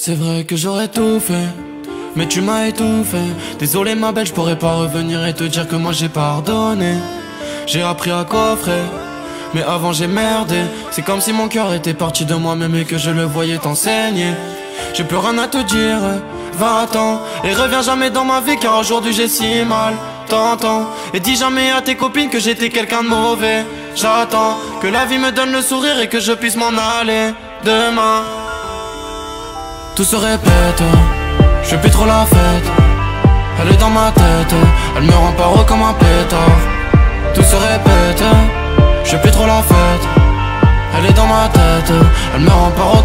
C'est vrai que j'aurais tout fait, mais tu m'as étouffé. Désolé ma belle, je pourrais pas revenir et te dire que moi j'ai pardonné. J'ai appris à coffrer, mais avant j'ai merdé. C'est comme si mon cœur était parti de moi-même et que je le voyais t'enseigner. J'ai plus rien à te dire, va-t'en et reviens jamais dans ma vie car aujourd'hui j'ai si mal. T'entends et dis jamais à tes copines que j'étais quelqu'un de mauvais. J'attends que la vie me donne le sourire et que je puisse m'en aller demain. Tout se répète, je fais plus trop la fête. Elle est dans ma tête, elle me rend paro comme un pétard. Tout se répète, je fais plus trop la fête. Elle est dans ma tête, elle me rend paro.